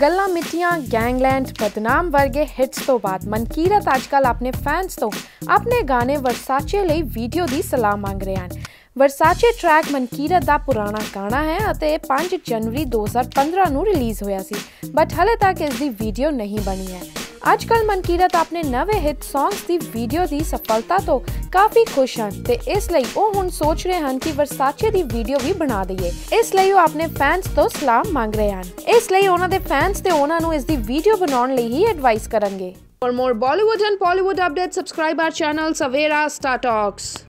ਗੱਲਾਂ ਮਿੱਠੀਆਂ ਗੈਂਗਲੈਂਡ ਬਦਨਾਮ ਵਰਗੇ ਹਿੱਟਸ ਤੋਂ ਬਾਅਦ ਮਨਕੀਰਤ ਅੱਜਕੱਲ ਆਪਣੇ ਫੈਨਸ ਤੋਂ ਆਪਣੇ ਗਾਣੇ ਵਰਸਾਚੇ ਲਈ ਵੀਡੀਓ ਦੀ ਸਲਾਹ ਮੰਗ ਰਹੇ ਹਨ। ਵਰਸਾਚੇ ਟਰੈਕ ਮਨਕੀਰਤ ਦਾ ਪੁਰਾਣਾ ਗਾਣਾ ਹੈ ਅਤੇ ਇਹ 5 ਜਨਵਰੀ 2015 ਨੂੰ ਰਿਲੀਜ਼ ਹੋਇਆ ਸੀ ਬਟ ਹਲੇ ਤੱਕ ਇਸ ਦੀ ਵੀਡੀਓ ਨਹੀਂ ਬਣੀ ਹੈ। ਅੱਜਕੱਲ ਮਨਕੀਰਤ ਆਪਣੇ ਨਵੇਂ ਹਿੱਟ ਸੌਂਗਸ ਦੀ ਵੀਡੀਓ ਦੀ ਸਫਲਤਾ ਤੋਂ ਕਾਫੀ ਖੁਸ਼ ਹਨ ਤੇ ਇਸ ਲਈ ਉਹ ਹੁਣ ਸੋਚ ਰਹੇ ਹਨ ਕਿ ਵਰਸਾਚੇ ਦੀ ਵੀਡੀਓ ਵੀ ਬਣਾ ਦਈਏ। ਇਸ ਲਈ ਉਹ ਆਪਣੇ ਫੈਨਸ ਤੋਂ ਸਲਾਹ ਮੰਗ ਰਹੇ ਹਨ। ਇਸ ਲਈ ਉਹਨਾਂ ਦੇ ਫੈਨਸ ਤੇ ਉਹਨਾਂ ਨੂੰ ਇਸ ਦੀ ਵੀਡੀਓ ਬਣਾਉਣ ਲਈ ਹੀ ਐਡਵਾਈਸ ਕਰਨਗੇ। For more Bollywood and Bollywood updates, subscribe our channel Savera Star Talks.